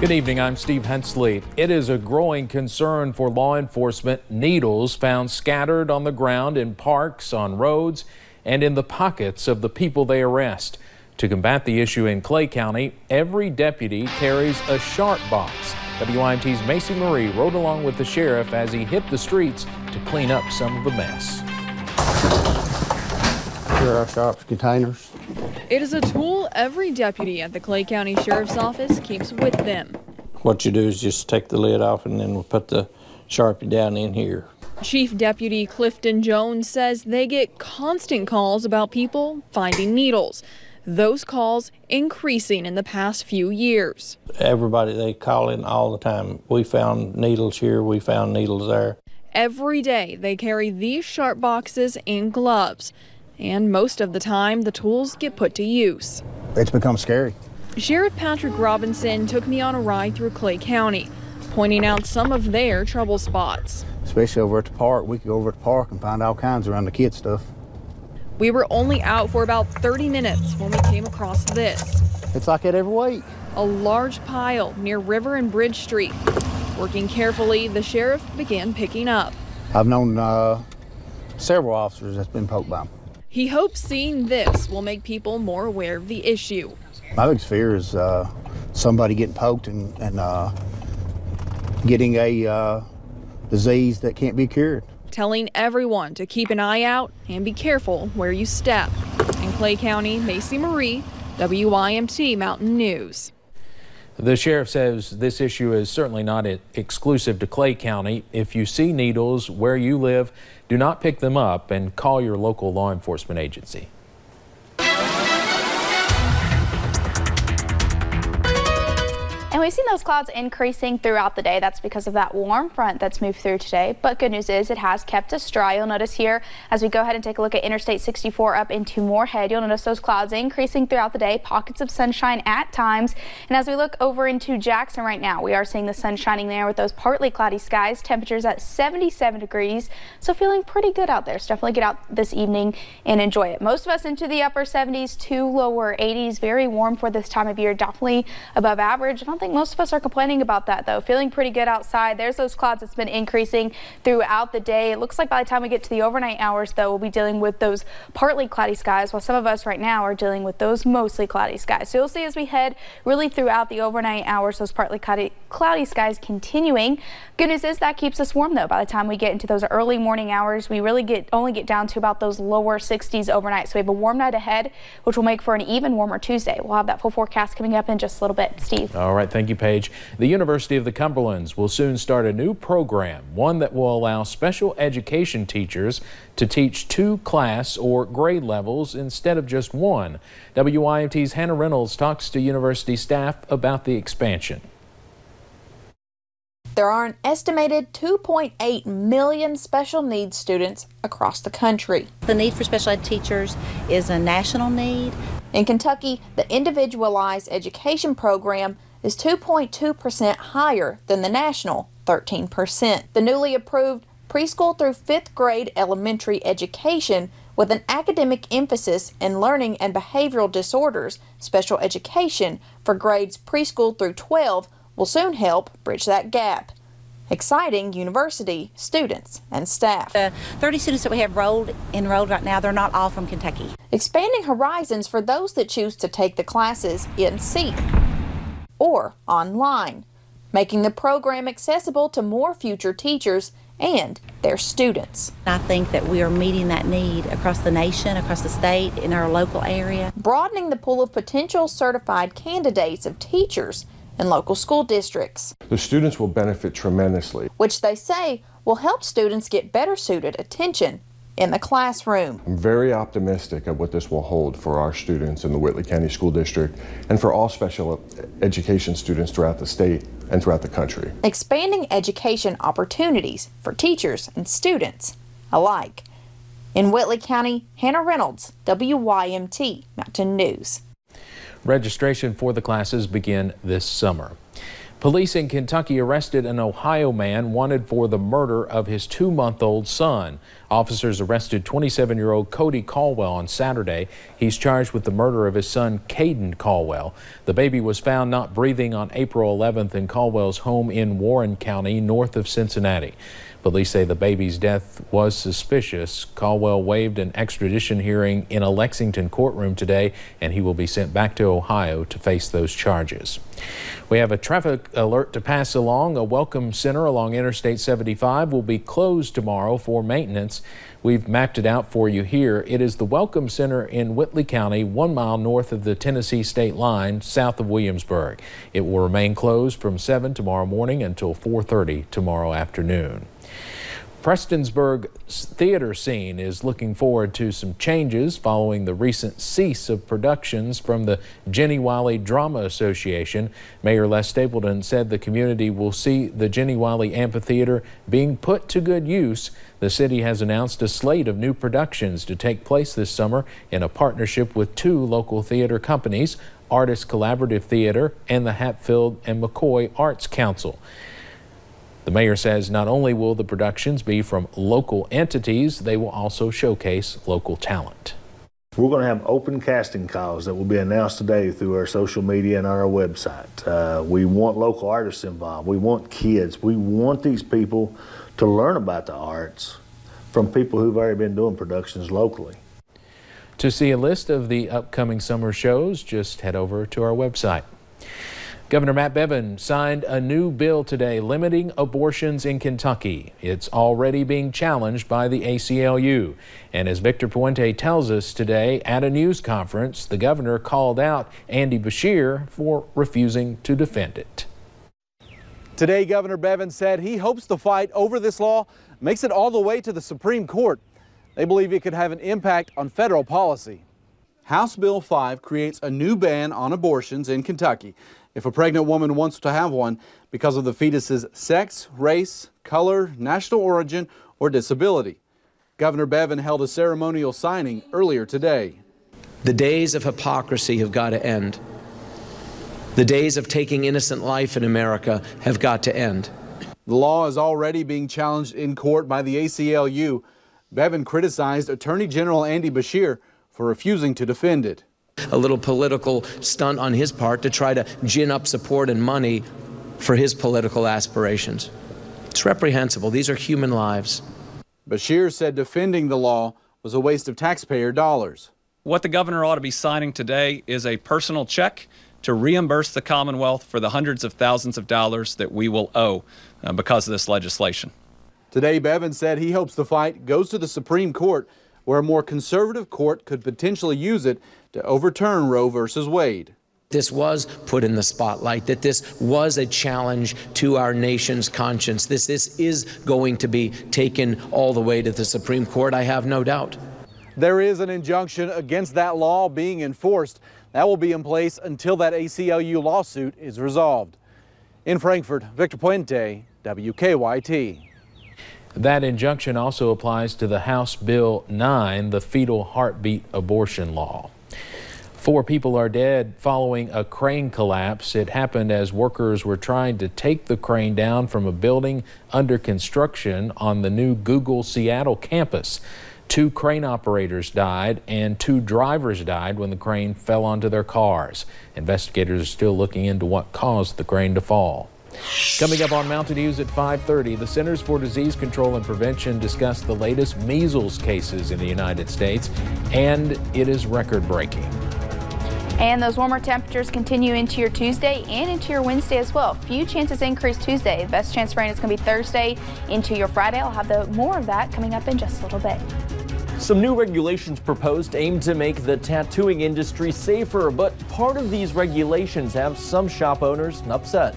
Good evening, I'm Steve Hensley. It is a growing concern for law enforcement. Needles found scattered on the ground in parks, on roads, and in the pockets of the people they arrest. To combat the issue in Clay County, every deputy carries a sharp box. WYMT's Macy Marie rode along with the sheriff as he hit the streets to clean up some of the mess. Here are our sharps containers. It is a tool every deputy at the Clay County Sheriff's Office keeps with them. What you do is just take the lid off and then we'll put the Sharpie down in here. Chief Deputy Clifton Jones says they get constant calls about people finding needles. Those calls increasing in the past few years. Everybody, they call in all the time. We found needles here, we found needles there. Every day they carry these sharp boxes and gloves. And most of the time, the tools get put to use. It's become scary. Sheriff Patrick Robinson took me on a ride through Clay County, pointing out some of their trouble spots. Especially over at the park. We could go over at the park and find all kinds around the kid stuff. We were only out for about 30 minutes when we came across this. It's like that every week. A large pile near River and Bridge Street. Working carefully, the sheriff began picking up. I've known uh, several officers that's been poked by them. He hopes seeing this will make people more aware of the issue. My biggest fear is uh, somebody getting poked and, and uh, getting a uh, disease that can't be cured. Telling everyone to keep an eye out and be careful where you step. In Clay County, Macy Marie, WYMT Mountain News. The sheriff says this issue is certainly not exclusive to Clay County. If you see needles where you live, do not pick them up and call your local law enforcement agency. We've seen those clouds increasing throughout the day. That's because of that warm front that's moved through today. But good news is it has kept us dry. You'll notice here as we go ahead and take a look at Interstate 64 up into Morehead, you'll notice those clouds increasing throughout the day, pockets of sunshine at times. And as we look over into Jackson right now, we are seeing the sun shining there with those partly cloudy skies, temperatures at 77 degrees. So feeling pretty good out there. So definitely get out this evening and enjoy it. Most of us into the upper 70s to lower 80s. Very warm for this time of year. Definitely above average. I don't think most of us are complaining about that though. Feeling pretty good outside. There's those clouds that's been increasing throughout the day. It looks like by the time we get to the overnight hours though, we'll be dealing with those partly cloudy skies while some of us right now are dealing with those mostly cloudy skies. So you'll see as we head really throughout the overnight hours, those partly cloudy, cloudy skies continuing. Good news is that keeps us warm though. By the time we get into those early morning hours, we really get only get down to about those lower 60s overnight. So we have a warm night ahead, which will make for an even warmer Tuesday. We'll have that full forecast coming up in just a little bit. Steve. All right. Thank you, Paige. The University of the Cumberlands will soon start a new program, one that will allow special education teachers to teach two class or grade levels instead of just one. WYMT's Hannah Reynolds talks to university staff about the expansion. There are an estimated 2.8 million special needs students across the country. The need for special ed teachers is a national need. In Kentucky, the Individualized Education Program is 2.2% higher than the national 13%. The newly approved preschool through fifth grade elementary education with an academic emphasis in learning and behavioral disorders, special education for grades preschool through 12 will soon help bridge that gap exciting university students and staff. The 30 students that we have enrolled, enrolled right now, they're not all from Kentucky. Expanding horizons for those that choose to take the classes in seat or online, making the program accessible to more future teachers and their students. I think that we are meeting that need across the nation, across the state, in our local area. Broadening the pool of potential certified candidates of teachers in local school districts. The students will benefit tremendously. Which they say will help students get better suited attention in the classroom. I'm very optimistic of what this will hold for our students in the Whitley County School District and for all special education students throughout the state and throughout the country. Expanding education opportunities for teachers and students alike. In Whitley County, Hannah Reynolds, WYMT Mountain News. Registration for the classes begin this summer. Police in Kentucky arrested an Ohio man wanted for the murder of his two-month-old son. Officers arrested 27 year old Cody Caldwell on Saturday. He's charged with the murder of his son, Caden Caldwell. The baby was found not breathing on April 11th in Caldwell's home in Warren County, north of Cincinnati. Police say the baby's death was suspicious. Caldwell waived an extradition hearing in a Lexington courtroom today, and he will be sent back to Ohio to face those charges. We have a traffic alert to pass along. A welcome center along Interstate 75 will be closed tomorrow for maintenance. We've mapped it out for you here. It is the Welcome Center in Whitley County, one mile north of the Tennessee state line, south of Williamsburg. It will remain closed from 7 tomorrow morning until 4.30 tomorrow afternoon. Prestonsburg theater scene is looking forward to some changes following the recent cease of productions from the Jenny Wiley Drama Association. Mayor Les Stapleton said the community will see the Jenny Wiley Amphitheater being put to good use. The city has announced a slate of new productions to take place this summer in a partnership with two local theater companies, Artist Collaborative Theater and the Hatfield and McCoy Arts Council. The mayor says not only will the productions be from local entities, they will also showcase local talent. We're going to have open casting calls that will be announced today through our social media and our website. Uh, we want local artists involved. We want kids. We want these people to learn about the arts from people who've already been doing productions locally. To see a list of the upcoming summer shows, just head over to our website. Governor Matt Bevin signed a new bill today limiting abortions in Kentucky. It's already being challenged by the ACLU. And as Victor Puente tells us today at a news conference, the governor called out Andy Beshear for refusing to defend it. Today, Governor Bevin said he hopes the fight over this law makes it all the way to the Supreme Court. They believe it could have an impact on federal policy. House Bill 5 creates a new ban on abortions in Kentucky if a pregnant woman wants to have one because of the fetus's sex, race, color, national origin, or disability. Governor Bevin held a ceremonial signing earlier today. The days of hypocrisy have got to end. The days of taking innocent life in America have got to end. The law is already being challenged in court by the ACLU. Bevin criticized Attorney General Andy Beshear for refusing to defend it a little political stunt on his part to try to gin up support and money for his political aspirations. It's reprehensible. These are human lives. Beshear said defending the law was a waste of taxpayer dollars. What the governor ought to be signing today is a personal check to reimburse the Commonwealth for the hundreds of thousands of dollars that we will owe uh, because of this legislation. Today, Bevin said he hopes the fight goes to the Supreme Court, where a more conservative court could potentially use it to overturn Roe versus Wade. This was put in the spotlight, that this was a challenge to our nation's conscience. This, this is going to be taken all the way to the Supreme Court, I have no doubt. There is an injunction against that law being enforced. That will be in place until that ACLU lawsuit is resolved. In Frankfort, Victor Puente, WKYT. That injunction also applies to the House Bill 9, the fetal heartbeat abortion law. Four people are dead following a crane collapse. It happened as workers were trying to take the crane down from a building under construction on the new Google Seattle campus. Two crane operators died and two drivers died when the crane fell onto their cars. Investigators are still looking into what caused the crane to fall. Coming up on Mountain News at 5:30, the Centers for Disease Control and Prevention discuss the latest measles cases in the United States, and it is record-breaking. And those warmer temperatures continue into your Tuesday and into your Wednesday as well. Few chances increase Tuesday. The best chance for rain is going to be Thursday into your Friday. I'll have the more of that coming up in just a little bit. Some new regulations proposed aim to make the tattooing industry safer, but part of these regulations have some shop owners upset.